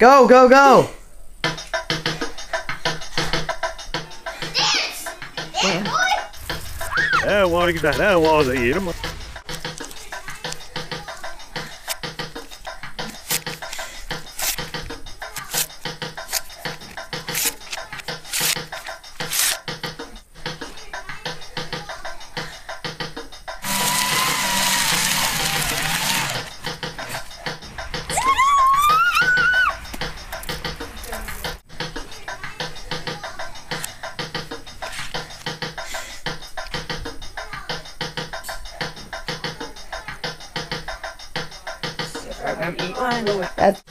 Go, go, go! Det var ikke det. Det var det Irma. That's